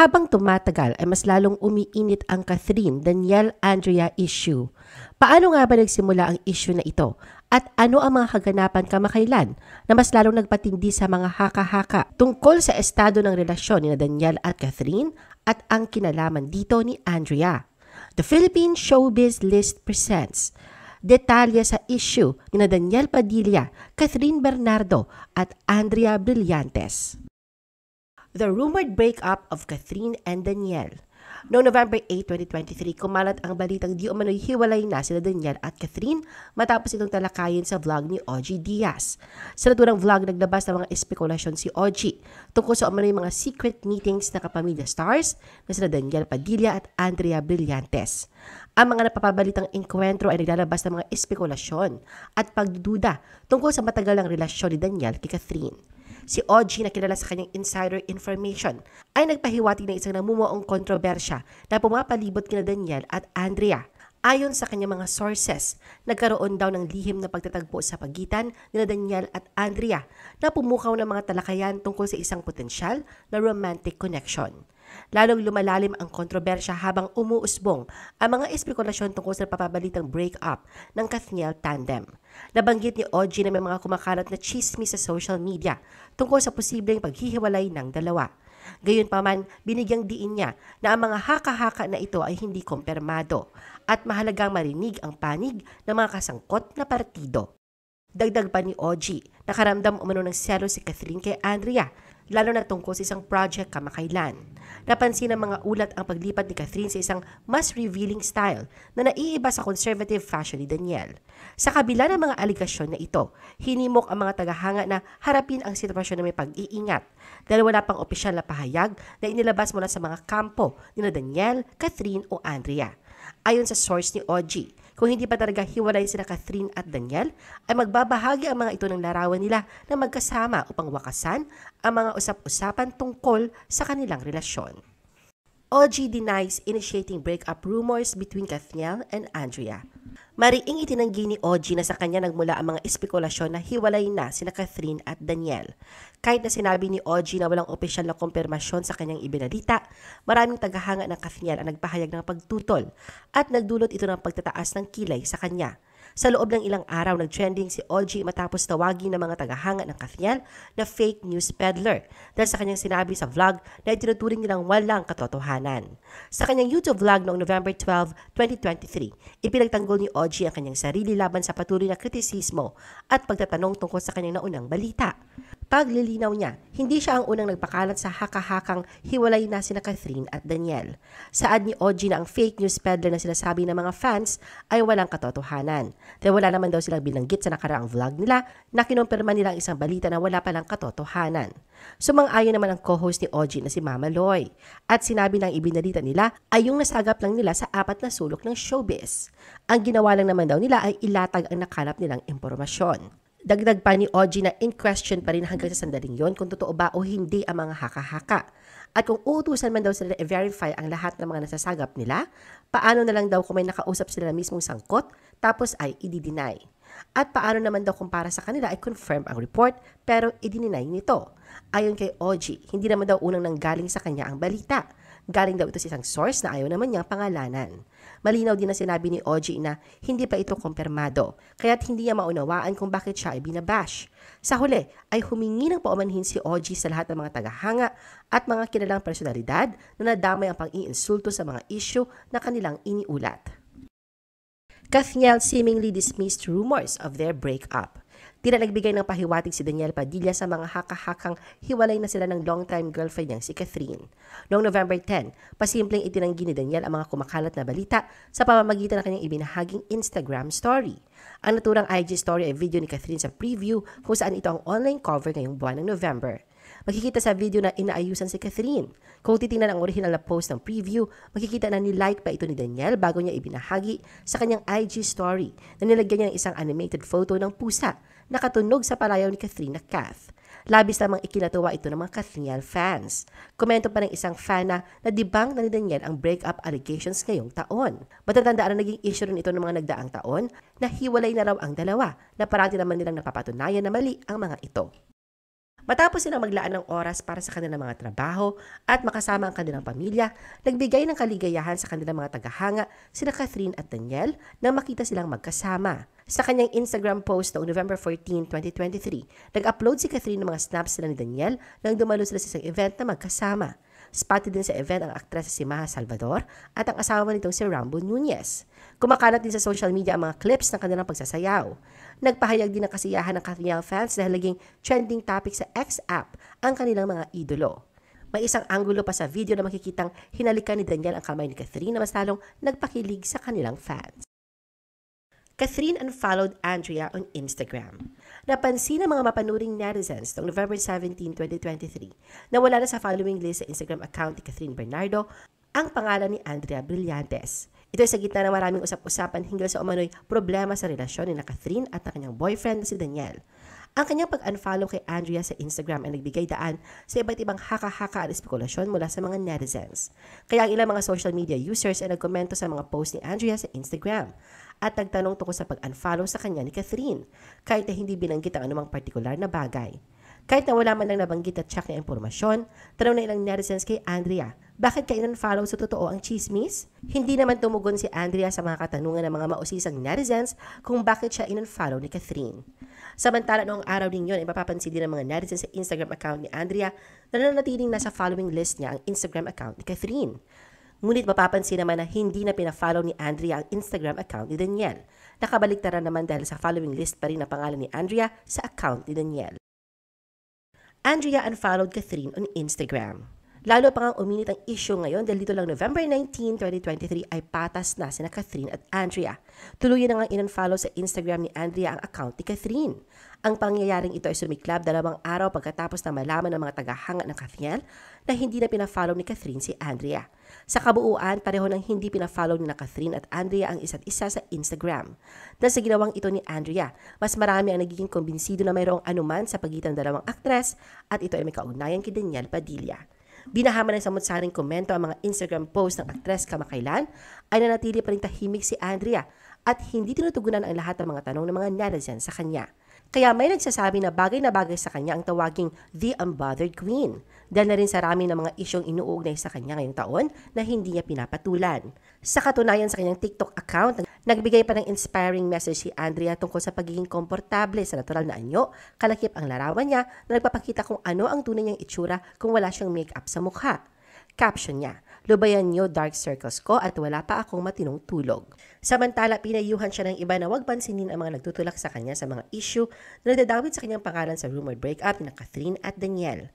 Habang tumatagal ay mas lalong umiinit ang Catherine Daniel Andrea issue. Paano nga ba nagsimula ang issue na ito? At ano ang mga kaganapan kamakailan na mas lalong nagpatindi sa mga haka-haka tungkol sa estado ng relasyon ni Daniel at Catherine at ang kinalaman dito ni Andrea? The Philippine Showbiz List presents detalye sa issue ni Daniel Padilla, Catherine Bernardo at Andrea Brillantes. The rumored breakup of Catherine and Daniel. Noong November 8, 2023, kumalat ang balitang di umano'y hiwalay na sila Daniel at Catherine matapos itong talakayin sa vlog ni OG Diaz. Sa naturang vlog, naglabas ng mga espekulasyon si OG tungkol sa umano'y mga secret meetings na kapamilya stars na sila Daniel Padilla at Andrea Brillantes. Ang mga napapabalitang enkwentro ay naglalabas ng mga espekulasyon at pagdududa tungkol sa matagal ng relasyon ni Daniel kay Catherine. Si OG na kilala sa kanyang insider information ay nagpahiwatig ng isang namumuong kontrobersya na pumapalibot kina Daniel at Andrea. Ayon sa kanyang mga sources, nagkaroon daw ng lihim na pagtatagpo sa pagitan ni Daniel at Andrea na pumukaw ng mga talakayan tungkol sa isang potensyal na romantic connection. Lalong lumalalim ang kontrobersya habang umuusbong ang mga espekulasyon tungkol sa papabalitang break-up ng Kathniel tandem. Nabanggit ni OG na may mga kumakalat na chismis sa social media tungkol sa posibleng paghihiwalay ng dalawa. Gayunpaman, binigyang diin niya na ang mga haka-haka na ito ay hindi kumpirmado at mahalagang marinig ang panig ng mga kasangkot na partido. Dagdag pa ni OG, nakaramdam umano ng selo si Catherine kay Andrea lalo na tungkol sa isang project kamakailan. Napansin ng mga ulat ang paglipat ni Catherine sa isang mas revealing style na naiiba sa conservative fashion ni Daniel. Sa kabila ng mga aligasyon na ito, hinimok ang mga tagahanga na harapin ang sitwasyon na may pag-iingat dahil wala pang opisyal na pahayag na inilabas mula sa mga kampo ni Daniel, Catherine o Andrea. Ayon sa source ni OG, kung hindi pa talaga hiwalay sila Catherine at Daniel, ay magbabahagi ang mga ito ng larawan nila na magkasama upang wakasan ang mga usap-usapan tungkol sa kanilang relasyon. OG denies initiating breakup rumors between Kathniel and Andrea. Mariing itinanggi ni OG na sa kanya nagmula ang mga espekulasyon na hiwalay na sina Catherine at Daniel. Kahit na sinabi ni OG na walang opisyal na kumpirmasyon sa kanyang ibinalita, maraming tagahanga ng Kathniel ang nagpahayag ng pagtutol at nagdulot ito ng pagtataas ng kilay sa kanya. Sa loob ng ilang araw, nag-trending si OG matapos tawagin ng mga tagahanga ng Kathniel na fake news peddler dahil sa kanyang sinabi sa vlog na itinuturing nilang walang katotohanan. Sa kanyang YouTube vlog noong November 12, 2023, ipinagtanggol ni OG ang kanyang sarili laban sa patuloy na kritisismo at pagtatanong tungkol sa kanyang naunang balita. Paglilinaw niya, hindi siya ang unang nagpakalat sa haka-hakang hiwalay na sina Catherine at Daniel. Saad ni OG na ang fake news peddler na sinasabi ng mga fans ay walang katotohanan. Dahil wala naman daw silang binanggit sa nakaraang vlog nila na kinumpirma nila ang isang balita na wala palang katotohanan. Sumang-ayon naman ang co-host ni OG na si Mama Loy. At sinabi ng ibinalita nila ay yung nasagap lang nila sa apat na sulok ng showbiz. Ang ginawa lang naman daw nila ay ilatag ang nakalap nilang impormasyon. Dagdag pa ni OG na in question pa rin hanggang sa sandaling yon kung totoo ba o hindi ang mga haka-haka. At kung uutusan man daw sila i-verify ang lahat ng mga nasasagap nila, paano na lang daw kung may nakausap sila na mismong sangkot, tapos ay i-deny. At paano naman daw kung para sa kanila ay confirm ang report pero i-deny nito. Ayon kay OG, hindi naman daw unang nanggaling sa kanya ang balita. Galing daw ito sa isang source na ayaw naman niyang pangalanan. Malinaw din na sinabi ni OG na hindi pa ito kumpirmado, kaya't hindi niya maunawaan kung bakit siya ay binabash. Sa huli, ay humingi ng paumanhin si OG sa lahat ng mga tagahanga at mga kilalang personalidad na nadamay ang pang-iinsulto sa mga issue na kanilang iniulat. Kathniel seemingly dismissed rumors of their breakup. Tila nagbigay ng pahiwatig si Daniel Padilla sa mga haka-hakang hiwalay na sila ng long-time girlfriend niyang si Catherine. Noong November 10, pasimpleng itinanggi ni Daniel ang mga kumakalat na balita sa pamamagitan ng kanyang ibinahaging Instagram story. Ang naturang IG story ay video ni Catherine sa preview kung saan ito ang online cover ngayong buwan ng November. Makikita sa video na inaayusan si Catherine. Kung titingnan ang original na post ng preview, makikita na ni-like pa ito ni Daniel bago niya ibinahagi sa kanyang IG story na nilagyan niya ng isang animated photo ng pusa nakatunog sa palayaw ni Catherine na Kath. Labis lamang ikinatuwa ito ng mga Kathniel fans. Komento pa ng isang fan na nadibang na ni Daniel ang breakup allegations ngayong taon. Matatandaan na naging issue rin ito ng mga nagdaang taon na hiwalay na raw ang dalawa na parati naman nilang napapatunayan na mali ang mga ito. Matapos silang maglaan ng oras para sa kanilang mga trabaho at makasama ang kanilang pamilya, nagbigay ng kaligayahan sa kanilang mga tagahanga, sina Catherine at Daniel, nang makita silang magkasama. Sa kanyang Instagram post noong November 14, 2023, nag-upload si Catherine ng mga snaps sila ni Daniel nang dumalo sila sa isang event na magkasama. Spotted din sa event ang aktres si Maha Salvador at ang asawa nitong si Rambo Nunez. Kumakalat din sa social media ang mga clips ng kanilang pagsasayaw. Nagpahayag din ng kasiyahan ng Katniel fans dahil naging trending topic sa X app ang kanilang mga idolo. May isang anggulo pa sa video na makikitang hinalikan ni Daniel ang kamay ni Catherine na mas nagpakilig sa kanilang fans. Catherine unfollowed Andrea on Instagram. Napansin ng mga mapanuring netizens noong November 17, 2023 na wala na sa following list sa Instagram account ni Catherine Bernardo ang pangalan ni Andrea Brillantes. Ito ay sa gitna ng maraming usap-usapan hinggil sa umano'y problema sa relasyon ni na Catherine at ng kanyang boyfriend na si Daniel. Ang kanyang pag-unfollow kay Andrea sa Instagram ay nagbigay daan sa iba't ibang haka-haka at espekulasyon mula sa mga netizens. Kaya ang ilang mga social media users ay nagkomento sa mga post ni Andrea sa Instagram at nagtanong tungkol sa pag-unfollow sa kanya ni Catherine kahit na hindi binanggit ang anumang partikular na bagay. Kahit na wala man lang nabanggit at check na impormasyon, tanong na ilang netizens kay Andrea, bakit ka in-unfollow sa totoo ang chismis? Hindi naman tumugon si Andrea sa mga katanungan ng mga mausisang netizens kung bakit siya in-unfollow ni Catherine. Samantala noong araw din yun, ipapapansin din ng mga netizens sa Instagram account ni Andrea na nananatiling nasa following list niya ang Instagram account ni Catherine. Ngunit mapapansin naman na hindi na pina-follow ni Andrea ang Instagram account ni Daniel. Nakabaliktaran naman dahil sa following list pa rin ang pangalan ni Andrea sa account ni Daniel. Andrea unfollowed Catherine on Instagram. Lalo pa nga uminit ang issue ngayon dahil dito lang November 19, 2023 ay patas na sina Catherine at Andrea. Tuluyan na nga in-unfollow sa Instagram ni Andrea ang account ni Catherine. Ang pangyayaring ito ay sumiklab dalawang araw pagkatapos na malaman ng mga tagahanga ng Catherine na hindi na pina-follow ni Catherine si Andrea. Sa kabuuan, pareho nang hindi pina-follow ni na Catherine at Andrea ang isa't isa sa Instagram. Dahil sa ginawang ito ni Andrea, mas marami ang nagiging kumbinsido na mayroong anuman sa pagitan ng dalawang aktres at ito ay may kaugnayan kay Daniel Padilla. Binahaman ng samot-saring komento ang mga Instagram post ng aktres kamakailan ay nanatili pa rin tahimik si Andrea at hindi tinutugunan ang lahat ng mga tanong ng mga netizens sa kanya. Kaya may nagsasabi na bagay na bagay sa kanya ang tawaging The Unbothered Queen dahil na rin sa rami ng mga isyong inuugnay sa kanya ngayong taon na hindi niya pinapatulan. Sa katunayan sa kanyang TikTok account, nagbigay pa ng inspiring message si Andrea tungkol sa pagiging komportable sa natural na anyo, kalakip ang larawan niya na nagpapakita kung ano ang tunay niyang itsura kung wala siyang makeup sa mukha. Caption niya, Lubayan niyo dark circles ko at wala pa akong matinong tulog. Samantala, pinayuhan siya ng iba na huwag pansinin ang mga nagtutulak sa kanya sa mga issue na nadadawit sa kanyang pangalan sa rumored breakup ni Catherine at Daniel.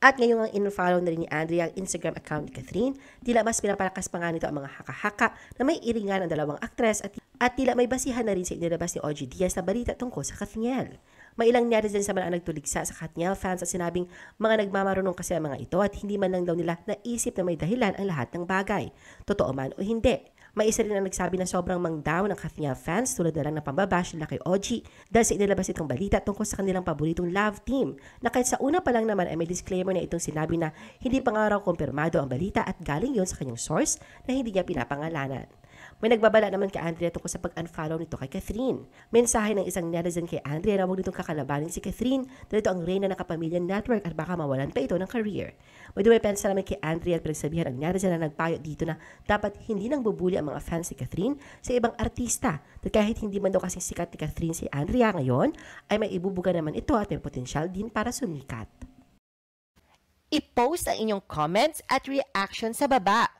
At ngayong ang in-follow na rin ni Andrea ang Instagram account ni Catherine, tila mas pinapalakas pa nga nito ang mga haka-haka na may iringan ng dalawang aktres at, at tila may basihan na rin sa inilabas ni OG Diaz na balita tungkol sa Catherine. May ilang netizens naman ang nagtuligsa sa Katniel fans at sinabing mga nagmamarunong kasi ang mga ito at hindi man lang daw nila naisip na may dahilan ang lahat ng bagay. Totoo man o hindi. May isa rin ang nagsabi na sobrang mangdaw ng Kathnia fans tulad na lang ng pambabash nila kay OG dahil sa inilabas itong balita tungkol sa kanilang paboritong love team na kahit sa una pa lang naman ay may disclaimer na itong sinabi na hindi pa nga raw kumpirmado ang balita at galing yon sa kanyang source na hindi niya pinapangalanan. May nagbabala naman kay Andrea tungkol sa pag-unfollow nito kay Catherine. Mensahe ng isang netizen kay Andrea na huwag nitong kakalabanin si Catherine dahil ito ang reyna ng kapamilya network at baka mawalan pa ito ng career. May dumepensa naman kay Andrea at pinagsabihan ang netizen na nagpayo dito na dapat hindi nang bubuli ang mga fans ni Catherine sa ibang artista. At kahit hindi man daw kasing sikat ni Catherine si Andrea ngayon, ay may ibubuga naman ito at may potensyal din para sumikat. I-post ang inyong comments at reaction sa baba.